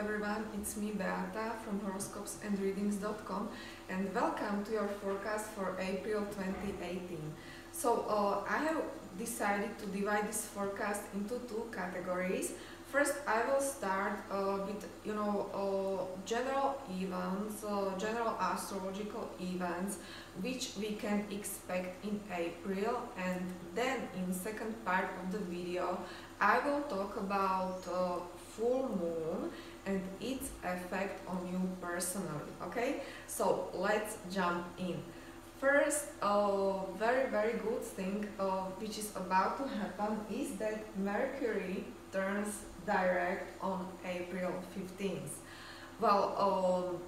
everyone, it's me Beata from horoscopesandreadings.com and welcome to your forecast for April 2018. So uh, I have decided to divide this forecast into two categories. First I will start uh, with you know uh, general events, uh, general astrological events which we can expect in April and then in second part of the video I will talk about uh, full moon and its effect on you personally okay? So let's jump in. First uh, very very good thing uh, which is about to happen is that mercury turns direct on april 15th well um,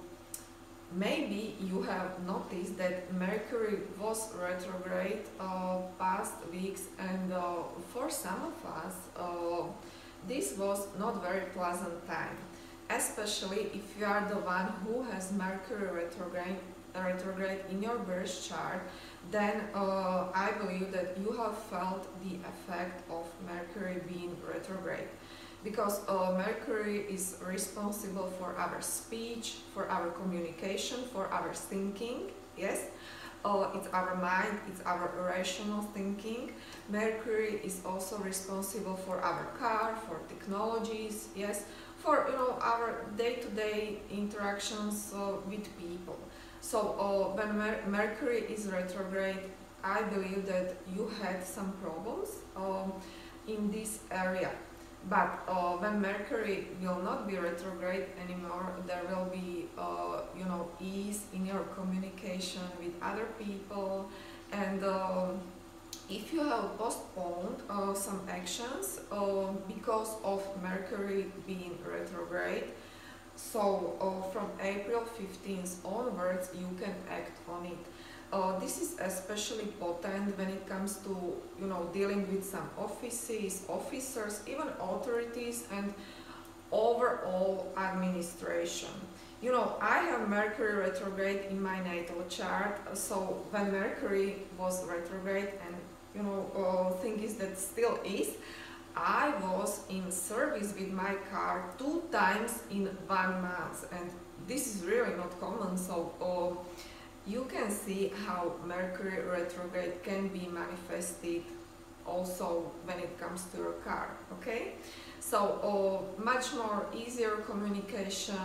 maybe you have noticed that mercury was retrograde uh, past weeks and uh, for some of us uh, this was not very pleasant time, especially if you are the one who has Mercury retrograde, retrograde in your birth chart, then uh, I believe that you have felt the effect of Mercury being retrograde. Because uh, Mercury is responsible for our speech, for our communication, for our thinking, yes? uh, it's our mind, it's our rational thinking. Mercury is also responsible for our car, for technologies, yes, for you know our day-to-day -day interactions uh, with people. So uh, when Mer Mercury is retrograde, I believe that you had some problems um, in this area. But uh, when Mercury will not be retrograde anymore, there will be, uh, you know, ease in your communication with other people. And uh, you have postponed uh, some actions uh, because of Mercury being retrograde, so uh, from April 15th onwards, you can act on it. Uh, this is especially potent when it comes to you know dealing with some offices, officers, even authorities and overall administration. You know, I have Mercury retrograde in my natal chart, so when Mercury was retrograde and you know, uh, thing is that still is, I was in service with my car two times in one month and this is really not common, so uh, you can see how Mercury retrograde can be manifested also when it comes to your car, okay? So uh, much more easier communication,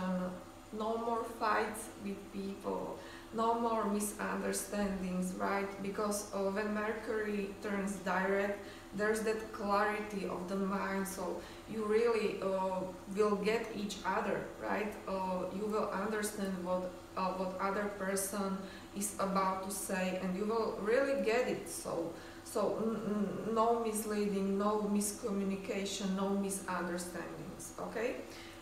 no more fights with people, no more misunderstandings, right? Because uh, when Mercury turns direct, there's that clarity of the mind, so you really uh, will get each other, right? Uh, you will understand what uh, what other person is about to say and you will really get it so so no misleading no miscommunication no misunderstandings okay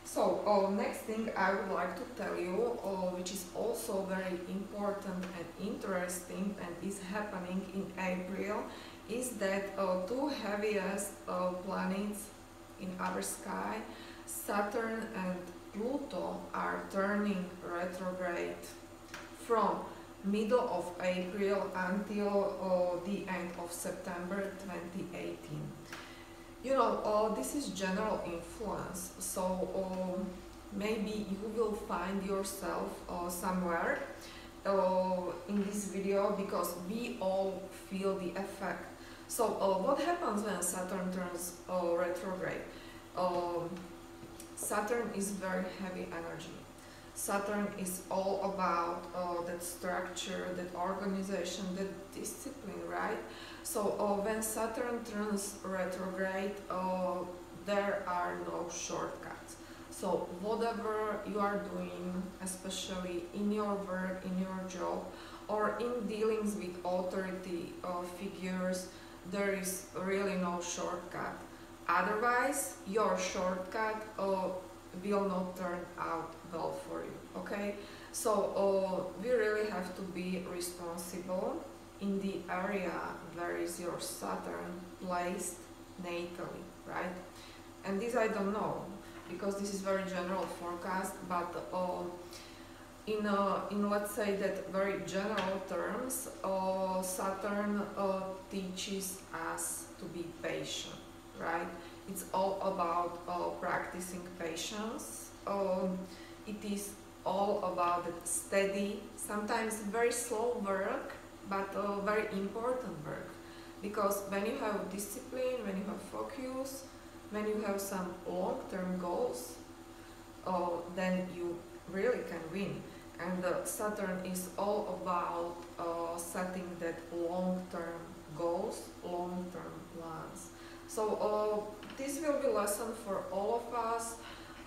so uh, next thing I would like to tell you uh, which is also very important and interesting and is happening in April is that uh, two heaviest uh, planets in our sky Saturn and Pluto are turning retrograde from middle of April until uh, the end of September 2018. You know, uh, this is general influence, so uh, maybe you will find yourself uh, somewhere uh, in this video because we all feel the effect. So uh, what happens when Saturn turns retrograde? Um, Saturn is very heavy energy. Saturn is all about uh, that structure, that organization, that discipline, right? So uh, when Saturn turns retrograde, uh, there are no shortcuts. So whatever you are doing, especially in your work, in your job, or in dealings with authority uh, figures, there is really no shortcut. Otherwise, your shortcut uh, will not turn out for you, okay? So uh, we really have to be responsible in the area where is your Saturn placed natally, right? And this I don't know, because this is very general forecast, but uh, in, uh, in let's say that very general terms, uh, Saturn uh, teaches us to be patient right? It's all about uh, practicing patience um, it is all about steady, sometimes very slow work, but uh, very important work. Because when you have discipline, when you have focus, when you have some long-term goals, uh, then you really can win. And uh, Saturn is all about uh, setting that long-term goals, long-term plans. So uh, this will be lesson for all of us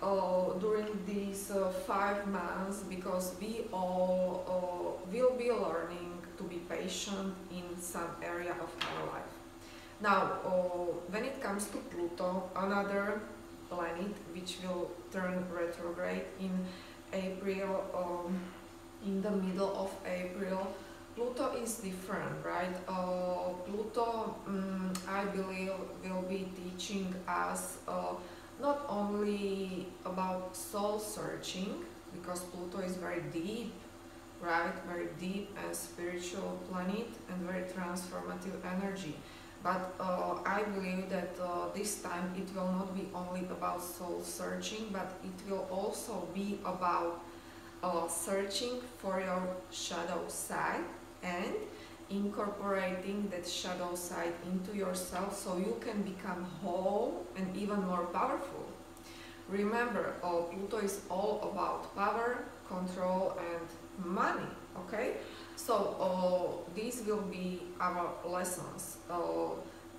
uh, during these uh, five months because we all uh, will be learning to be patient in some area of our life. Now, uh, when it comes to Pluto, another planet which will turn retrograde in April, um, in the middle of April, Pluto is different, right? Uh, Pluto, um, I believe, will be teaching us uh, not only about soul searching, because Pluto is very deep, right? Very deep and spiritual planet and very transformative energy. But uh, I believe that uh, this time it will not be only about soul searching, but it will also be about uh, searching for your shadow side and incorporating that shadow side into yourself so you can become whole and even more powerful. Remember, uh, Pluto is all about power, control, and money. Okay, so uh, these will be our lessons. Uh,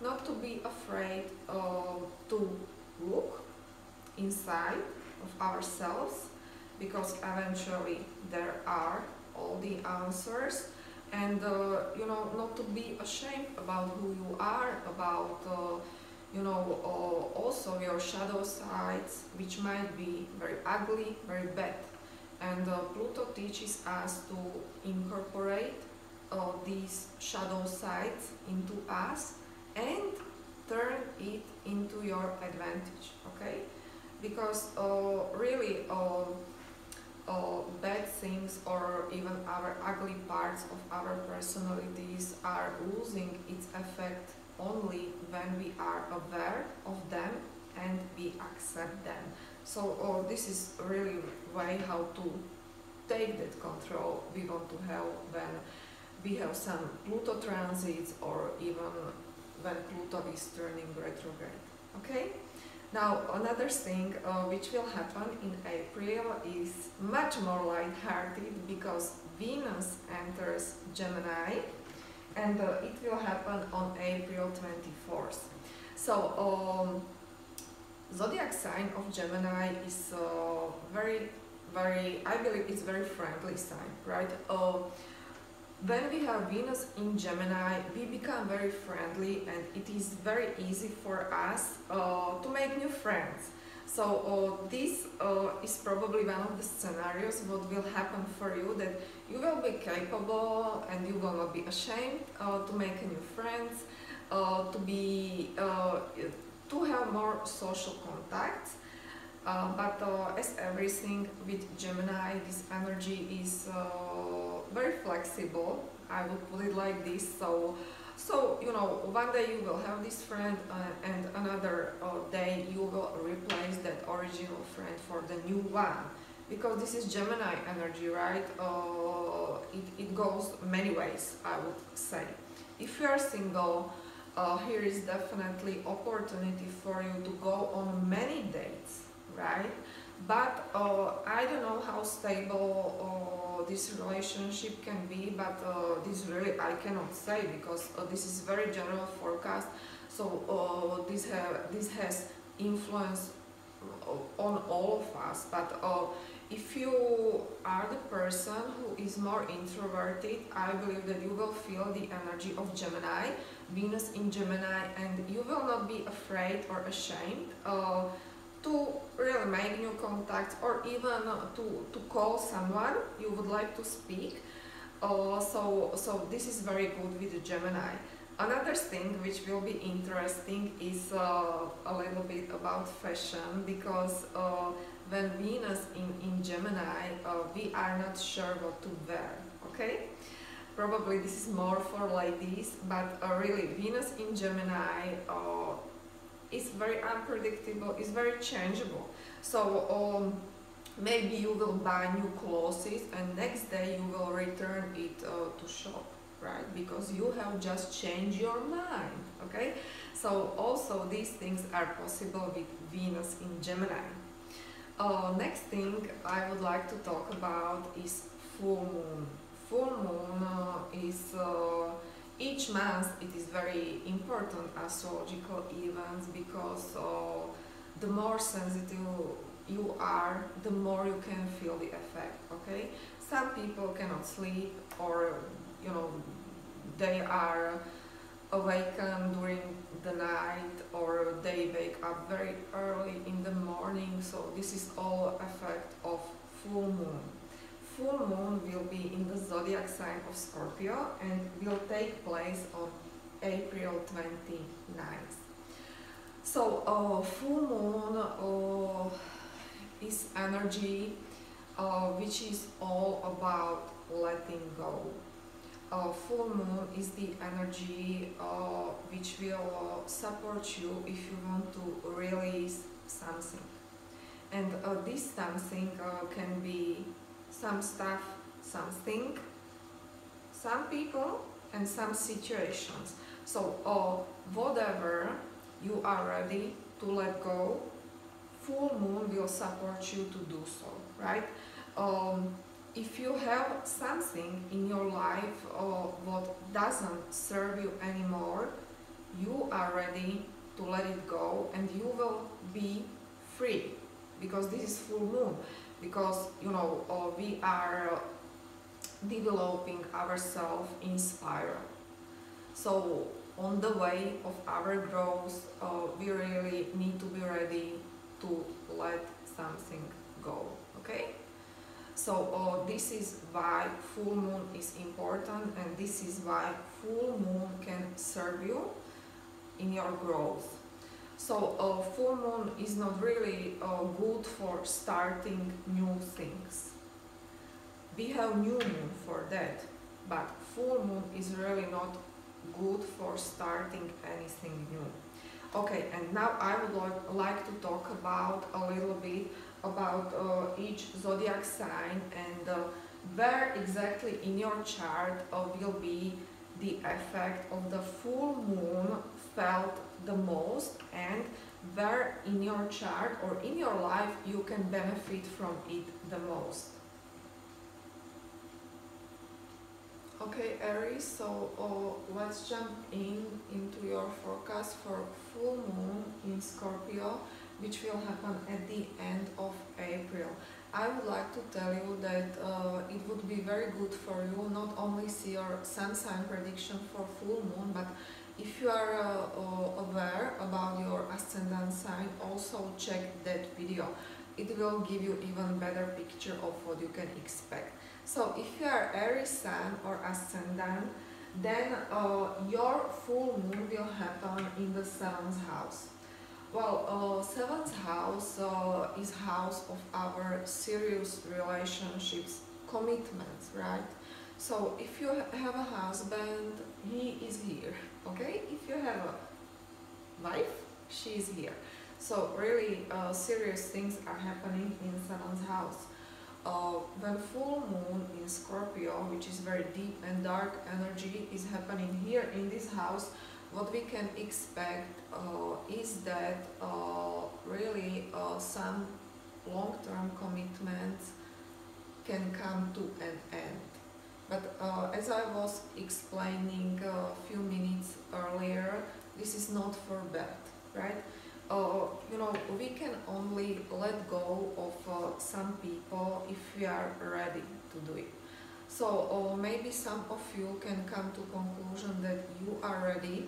not to be afraid uh, to look inside of ourselves because eventually there are all the answers and uh, you know not to be ashamed about who you are about uh, you know uh, also your shadow sides which might be very ugly very bad. And Pluto teaches us to incorporate these shadow sides into us and turn it into your advantage okay? Because uh, really uh, bad things or even our ugly parts of our personalities are losing its effect only when we are aware of them and we accept them. So uh, this is really way how to take that control we want to have when we have some Pluto transits or even when Pluto is turning retrograde. Okay? Now, another thing uh, which will happen in April is much more light-hearted because Venus enters Gemini and uh, it will happen on April 24th. So, um, zodiac sign of Gemini is uh, very, very, I believe it's very friendly sign, right? Uh, when we have Venus in Gemini, we become very friendly and it is very easy for us uh, to make new friends. So uh, this uh, is probably one of the scenarios what will happen for you that you will be capable and you will not be ashamed uh, to make new friends, uh, to be uh, to have more social contacts but as everything with Gemini, this energy is very flexible. I would put it like this. So, so you know, one day you will have this friend, uh, and another uh, day you will replace that original friend for the new one. Because this is Gemini energy, right? Uh, it, it goes many ways, I would say. If you are single, here is definitely opportunity for you to go on many dates right? But uh, I don't know how stable uh, this relationship can be, but uh, this really I cannot say because uh, this is very general forecast. So uh, this have this has influence uh, on all of us. But if you are the person who is more introverted, I believe that you will feel the energy of Gemini, Venus in Gemini, and you will not be afraid or ashamed to really make new contacts or even to, to call someone you would like to speak. Uh, so, so this is very good with Gemini. Another thing which will be interesting is uh, a little bit about fashion because uh, when Venus in, in Gemini, uh, we are not sure what to wear, okay? Probably this is more for ladies, but uh, really Venus in Gemini uh, is very unpredictable, is very changeable. So um, maybe you will buy new clothes and next day you will return it uh, to shop right? Because you have just changed your mind okay? So also these things are possible with venus in gemini. Uh, next thing i would like to talk about is full moon. Full moon uh, is uh, each month it is very important astrological events because uh, the more sensitive you are, the more you can feel the effect, okay? Some people cannot sleep or, you know, they are awakened during the night or they wake up very early in the morning, so this is all effect of full moon. Full moon will be in the zodiac sign of Scorpio and will take place on April 29th. So uh, full moon uh, is energy uh, which is all about letting go. Uh, full moon is the energy uh, which will support you if you want to release something. And uh, this something uh, can be some stuff, something, some people, and some situations. So, uh, whatever you are ready to let go, full moon will support you to do so, right? Um, if you have something in your life or what doesn't serve you anymore, you are ready to let it go and you will be free because this is full moon because you know uh, we are developing ourselves in spiral. So on the way of our growth uh, we really need to be ready to let something go okay? So uh, this is why full moon is important and this is why full moon can serve you in your growth so uh, full moon is not really uh, good for starting new things. We have new moon for that but full moon is really not good for starting anything new. Okay, and now I would like to talk about a little bit about uh, each zodiac sign and uh, where exactly in your chart uh, will be the effect of the full moon felt the most and where in your chart or in your life you can benefit from it the most. Okay, Aries, so uh, let's jump in into your forecast for full moon in Scorpio, which will happen at the end of April. I would like to tell you that uh, it would be very good for you not only see your sun sign prediction for full moon, but if you are uh, uh aware about your ascendant sign, also check that video. It will give you even better picture of what you can expect. So if you are Aries Sun or Ascendant, then uh, your full moon will happen in the seventh house. Well, uh, seventh house uh, is house of our serious relationships, commitments, right? So if you have a husband, he is here, okay? If you have a wife, she is here. So really uh, serious things are happening in seventh house uh, when full moon in Scorpio, which is very deep and dark energy, is happening here in this house, what we can expect uh, is that uh, really uh, some long-term commitments can come to an end. But uh, as I was explaining a few minutes earlier, this is not for bad, right? uh, you know, we can only let go of uh, some people if we are ready to do it. So uh, maybe some of you can come to conclusion that you are ready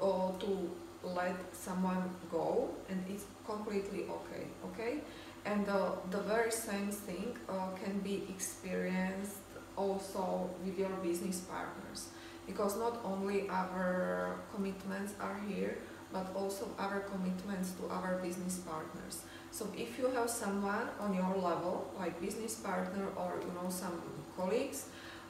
uh, to let someone go and it's completely okay, okay? And uh, the very same thing uh, can be experienced also with your business partners because not only our commitments are here, but also our commitments to our business partners. So if you have someone on your level, like business partner or you know some colleagues,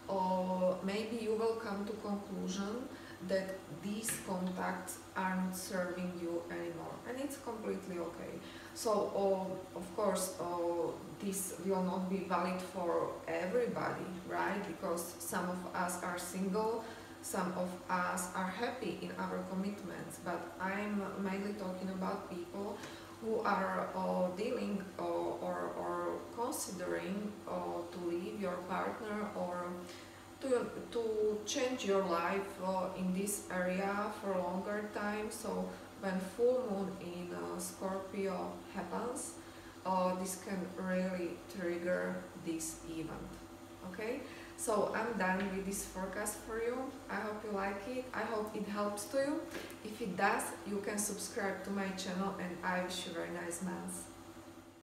or maybe you will come to conclusion that these contacts are not serving you anymore. And it's completely okay. So, uh, of course, uh, this will not be valid for everybody, right? Because some of us are single, some of us are happy in our commitments, but I'm mainly talking about people who are uh, dealing uh, or, or considering uh, to leave your partner or to, to change your life uh, in this area for a longer time. So when full moon in uh, Scorpio happens, uh, this can really trigger this event. Okay, so I'm done with this forecast for you. I hope you like it. I hope it helps to you. If it does, you can subscribe to my channel and I wish you very nice months.